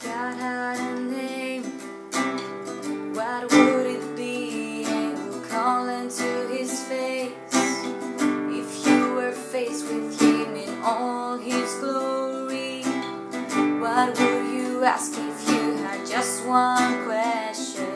God had a name, what would it be? Angel calling to his face. If you were faced with him in all his glory, what would you ask if you had just one question?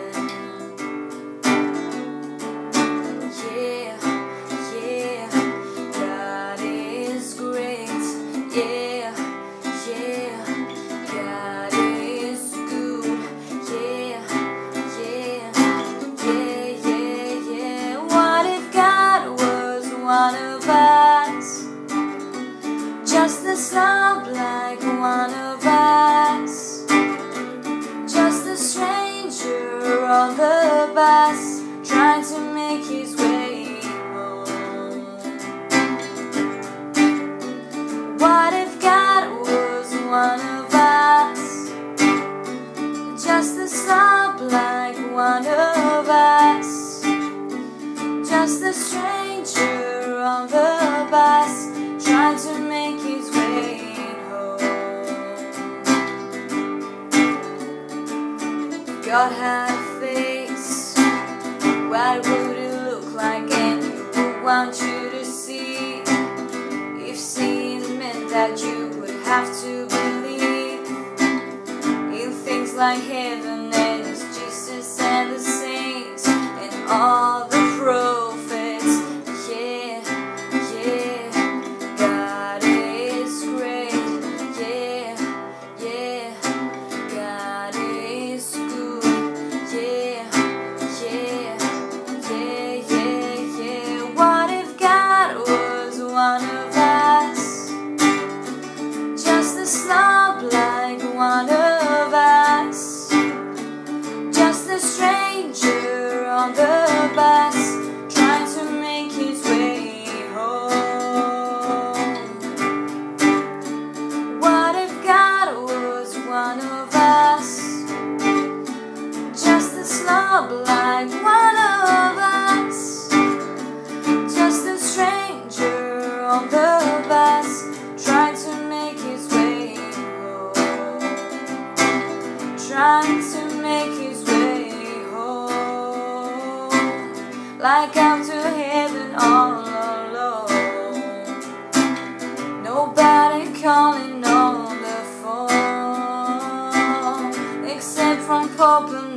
The bus trying to make his way home. What if God was one of us? Just a snob like one of us. Just a stranger on the bus trying to make his way home. God face. What would it look like? And you want you to see. If seeing meant that you would have to believe in things like heaven like one of us. Just a stranger on the bus Trying to make his way home. Trying to make his way home. Like out to heaven all alone. Nobody calling on the phone Except from Copenhagen